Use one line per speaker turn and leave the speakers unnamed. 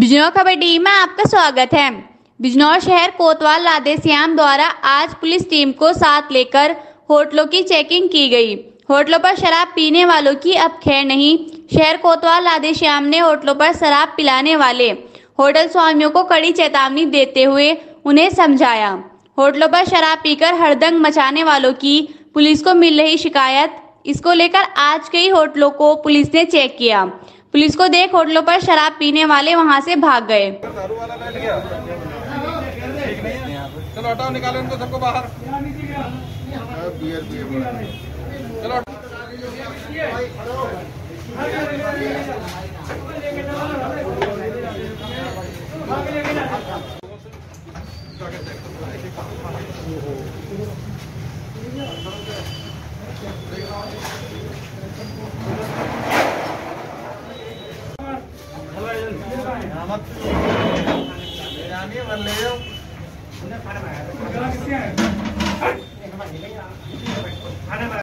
बिजनौर खबर टीवी में आपका स्वागत है। बिजनौर शहर कोतवाल राधेश्याम द्वारा आज पुलिस टीम को साथ लेकर होटलों की चेकिंग की गई। होटलों पर शराब पीने वालों की अब खैर नहीं। शहर कोतवाल राधेश्याम ने होटलों पर शराब पिलाने वाले होटल स्वामियों को कड़ी चेतावनी देते हुए उन्हें समझाया। होटलों पर शराब पीकर हड़दंग मचाने वालों की पुलिस को मिल रही शिकायत। इसको लेकर आज कई होटलों को पुलिस ने चेक किया। पुलिस को देख होटलों पर शराब पीने वाले वहाँ से भाग गए।
मत ले मत ले जाओ